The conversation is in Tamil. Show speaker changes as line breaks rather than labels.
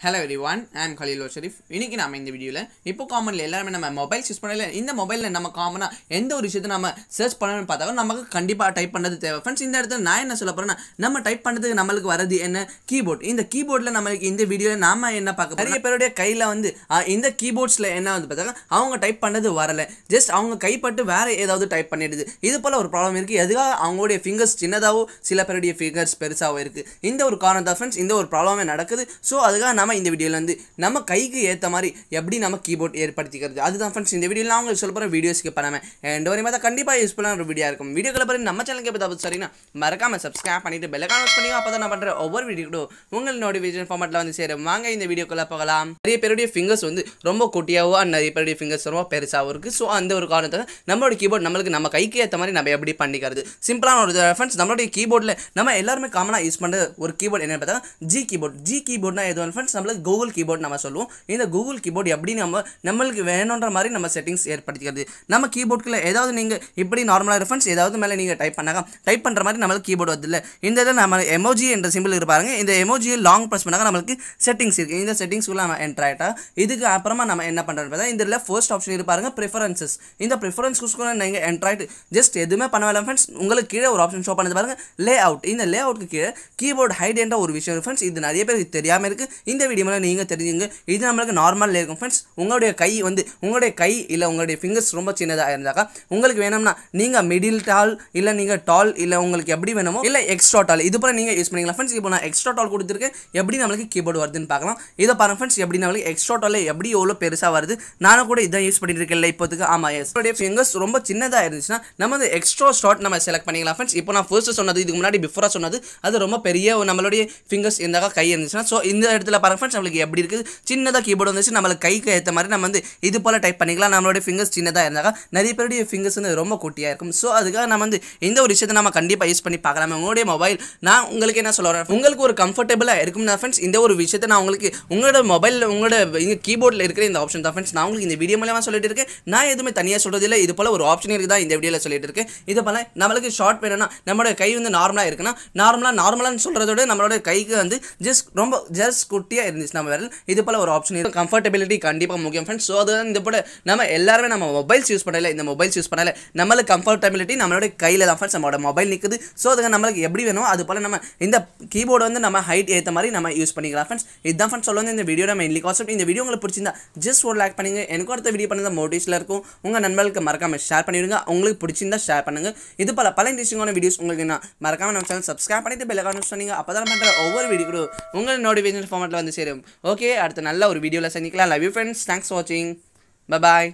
Hello everyone I'm Khaleel Sharif இன்னைக்கு நம்ம இந்த வீடியோவில் இப்போ காமனில் எல்லாருமே நம்ம மொபைல்ஸ் யூஸ் பண்ணல இந்த மொபைலில் நம்ம காமனாக எந்த ஒரு விஷயத்தை நம்ம சர்ச் பண்ணணும்னு பார்த்தாலும் நமக்கு கண்டிப்பாக டைப் பண்ணது தேவை. ஃப்ரெண்ட்ஸ் இந்த இடத்துல நான் என்ன சொல்ல போகிறேன்னா நம்ம டைப் பண்ணுறதுக்கு நம்மளுக்கு வரது என்ன? கீபோர்ட் இந்த கீபோர்டில் நம்மளுக்கு இந்த வீடியோவில் நாம் என்ன பார்க்க நிறைய பேருடைய கையில் வந்து இந்த கீபோர்ட்ஸில் என்ன வந்து பார்த்தாங்க அவங்க டைப் பண்ணது வரலை. ஜஸ்ட் அவங்க கைப்பட்டு வேறு ஏதாவது டைப் பண்ணிடுது. இது போல் ஒரு ப்ராப்ளம் இருக்குது எதுக்காக அவங்களுடைய ஃபிங்கர்ஸ் சின்னதாகவும் சில பேருடைய ஃபிங்கர்ஸ் பெருசாகவும் இருக்குது இந்த ஒரு காரணம் தான் ஃப்ரெண்ட்ஸ் இந்த ஒரு ப்ராப்ளமே நடக்குது. ஸோ அதுக்காக நம்ம இந்த வீடியோவில் வந்து நம்ம கைக்கு ஏற்ற மாதிரி எப்படி நம்ம கீபோர்ட் ஏற்படுத்திக்கிறது. அதுதான் ஃப்ரெண்ட்ஸ் இந்த வீடியோவில் நான் உங்களுக்கு சொல்ல போகிற வீடியோஸ்க்கு பண்ணாமல் அண்ட் ஒரு மாதிரி கண்டிப்பாக யூஸ்ஃபுல்லான ஒரு வீடியோ இருக்கும். வீடியோக்களை பற்றி நம்ம சேனலுக்கு இப்போ தப்பு சரிங்கன்னா மறக்காமல் சப்ஸ்கிரைப் பண்ணிட்டு பெல கான்வெஸ்ட் பண்ணி அப்போ தான் நான் பண்ணுற ஒவ்வொரு வீடியோ கூட உங்கள் நோட்டிஃபிகேஷன் ஃபார்மெட்டில் வந்து சேரும். வாங்க இந்த வீடியோக்குள்ளே போகலாம். நிறைய பேருடைய ஃபிங்கர்ஸ் வந்து ரொம்ப குட்டியாகவும் அண்ட் நிறைய பேருடைய ஃபிங்கர்ஸ் ரொம்ப பெருசாகவும் இருக்குது ஸோ அந்த ஒரு காரணத்தில் நம்மளோட கீபோர்ட் நம்மளுக்கு நம்ம கைக்கு ஏற்ற மாதிரி நம்ம எப்படி பண்ணிக்கிறது? சிம்பிளான ஒரு ரெஃபரன்ஸ் நம்மளுடைய கீபோர்டில் நம்ம எல்லாருமே காமனாக யூஸ் பண்ணுற ஒரு கீபோர்ட் என்ன பார்த்தா ஜி கீபோர்ட் ஜி கீபோர்ட்னா எதுவும் ஃப்ரெண்ட்ஸ் நம்மளுக்கு கூகுள் கீபோர்ட் நம்ம சொல்லுவோம். இந்த கூகுள் கீபோர்டு எப்படி நம்ம நம்மளுக்கு வேணுன்ற மாதிரி நம்ம செட்டிங்ஸ் ஏற்படுத்திக்கிறது. நம்ம கீபோர்டுக்குள்ள ஏதாவது நீங்கள் இப்படி நார்மலாக ரெஃபரன்ஸ் ஏதாவது மேலே நீங்கள் டைப் பண்ணாங்க டைப் பண்ணுற மாதிரி நம்மளுக்கு கீபோர்டு வருது இல்லை? இந்த இதில் நம்ம எமோஜி என்ற சிம்பிள் இருப்பாருங்க இந்த எமோஜியை லாங் ப்ரெஸ் பண்ணாங்க நம்மளுக்கு செட்டிங்ஸ் இருக்குது இந்த செட்டிங்ஸ்க்குள்ள நம்ம என்ட்ரு ஆகிட்டா இதுக்கு அப்புறமா நம்ம என்ன பண்ணுறது பார்த்தா இந்த இதில் ஃபர்ஸ்ட் ஆப்ஷன் இருப்பாருங்க ப்ரிஃபரன்சஸ் இந்த ப்ரிஃபரன்ஸ்க்குள்ள நீங்கள் என்ட்ரு ஆகிட்டு ஜஸ்ட் எதுவுமே பண்ண வேலை ஃப்ரெண்ட்ஸ் உங்களுக்கு கீழே ஒரு ஆப்ஷன் ஷோ பண்ணது பாருங்க லே அவுட் இந்த லே அவுட்க்கு கீழே கீபோர்ட் ஹைட் என்ற ஒரு விஷயம் ஃப்ரெண்ட்ஸ் இது நிறைய பேருக்கு தெரியாமல் இருக்குது இந்த வீடியோ மேலே நீங்கள் தெரிஞ்சுங்க. இது நம்மளுக்கு நார்மலில் இருக்கும். ஃப்ரெண்ட்ஸ் உங்களுடைய கை வந்து உங்களுடைய கை இல்லை உங்களுடைய ஃபிங்கர்ஸ் ரொம்ப சின்னதாக இருந்தாக்கா உங்களுக்கு வேணும்னா நீங்கள் மிடில் டால் இல்லை நீங்கள் டால் இல்லை உங்களுக்கு எப்படி வேணுமோ இல்லை எக்ஸ்ட்ரா டால் இது போல நீங்கள் யூஸ் பண்ணிக்கலாம். ஃப்ரெண்ட்ஸ் இப்போ நான் எக்ஸ்ட்ரா டால் கொடுத்துருக்கேன். எப்படி நம்மளுக்கு கீபோர்டு வருதுன்னு பார்க்கலாம். இதை பாருங்க ஃப்ரெண்ட்ஸ் எப்படி நம்மளுக்கு எக்ஸ்ட்ரா டால் எப்படி எவ்வளோ பெருசாக வருது. நானும் கூட இதான் யூஸ் பண்ணிட்டு இல்லை இப்போதுக்கு. ஆமாம் எஸ் ஃபிங்கர்ஸ் ரொம்ப சின்னதாக இருந்துச்சுன்னா நம்ம அந்த எக்ஸ்ட்ரா ஷார்ட் நம்ம செலக்ட் பண்ணிக்கலாம். ஃப்ரெண்ட்ஸ் இப்போ நான் ஃபர்ஸ்ட் சொன்னது இதுக்கு முன்னாடி பிஃபோராக சொன்னது அது ரொம்ப பெரிய நம்மளுடைய ஃபிங்கர்ஸ் இருந்தாக்கா கை இருந்துச்சுன்னா ஸோ இந்த இடத்துல பாருங்க ஃப்ரெண்ட்ஸ் நம்மளுக்கு எப்படி இருக்குது? சின்னதாக கீபோர்டு வந்துச்சு நம்மளுக்கு கைக்கு ஏற்ற மாதிரி நம்ம வந்து இது போல் டைப் பண்ணிக்கலாம். நம்மளுடைய ஃபிங்கர்ஸ் சின்னதாக இருந்தாக்கா நிறைய பேருடைய ஃபிங்கர்ஸ் வந்து ரொம்ப குட்டியாக இருக்கும். ஸோ அதுக்காக நம்ம வந்து இந்த ஒரு விஷயத்தை நம்ம கண்டிப்பாக யூஸ் பண்ணி பார்க்கலாம். உங்களுடைய மொபைல் நான் உங்களுக்கு என்ன சொல்ல வரேன்? உங்களுக்கு ஒரு கம்ஃபர்டபுளாக இருக்கும் ஃப்ரெண்ட்ஸ் இந்த ஒரு விஷயத்தை நான் உங்களுக்கு உங்களோட மொபைலில் உங்களோட கீபோர்டில் இருக்கிற இந்த ஆப்ஷன் தான் ஃப்ரெண்ட்ஸ் நான் உங்களுக்கு இந்த வீடியோ மூலமாக சொல்லிட்டு இருக்கேன். நான் எதுவுமே தனியாக சொல்கிறது இல்லை இது போல் ஒரு ஆப்ஷன் இருக்குது தான் இந்த வீடியோவில் சொல்லிட்டு இருக்கேன். இது போல் நம்மளுக்கு ஷார்ட் வேணும்னா நம்மளோட கை வந்து நார்மலாக இருக்குன்னா நார்மலாக நார்மலான்னு சொல்கிறத விட நம்மளோட கைக்கு வந்து ஜஸ்ட் ரொம்ப ஜஸ்ட் குட்டியாக இருந்துச்சு நம்ம விரல் இது போல் ஒரு ஆப்ஷன் இருக்குது கம்ஃபர்டபிலிட்டி கண்டிப்பாக முக்கியம் ஃப்ரெண்ட்ஸ் ஸோ அது இந்த போல நம்ம எல்லாருமே நம்ம மொபைல்ஸ் யூஸ் பண்ணல இந்த மொபைல்ஸ் யூஸ் பண்ணல. நம்மளுக்கு கம்ஃபர்டபிலிட்டி நம்மளோட கையில் தான் ஃப்ரெண்ட்ஸ் நம்மளோட மொபைல் நிற்குது ஸோ அதுக்கு நம்மளுக்கு எப்படி வேணும் அது போல் நம்ம இந்த கீபோர்டு வந்து நம்ம ஹைட் ஏற்ற மாதிரி நம்ம யூஸ் பண்ணிக்கலாம் ஃப்ரெண்ட்ஸ் இதுதான் ஃப்ரெண்ட்ஸ் சொல்ல வந்து இந்த வீடியோ நம்ம மெயின்லி கான்செப்ட் இந்த வீடியோ உங்களுக்கு பிடிச்சிருந்தா ஜஸ்ட் ஒரு லைக் பண்ணுங்க. எனக்கு அடுத்த வீடியோ பண்ணது மோட்டிவ்ஸில் இருக்கும். உங்கள் நண்பர்களுக்கு மறக்காமல் ஷேர் பண்ணிவிடுங்க உங்களுக்கு பிடிச்சிருந்தா ஷேர் பண்ணுங்க. இது பல பல இன்ட்ரெஸ்டிங்கான வீடியோஸ் உங்களுக்கு நான் மறக்காம நம்ம சேனல் சப்ஸ்கிரைப் பண்ணிட்டு பெல் கான்ஸ் சொன்னீங்க அப்போ தான் பண்ணுற ஒவ்வொரு வீடியோ கூட உங்கள் நோட்டிஃபிகேஷன் ஃபார்மெட்டில் வந்து சேரும் ஓகே அடுத்த நல்ல ஒரு வீடியோவில் சந்திக்கலாம். லவ் யூ ஃப்ரெண்ட்ஸ் தேங்க்ஸ் வாட்சிங் பாய்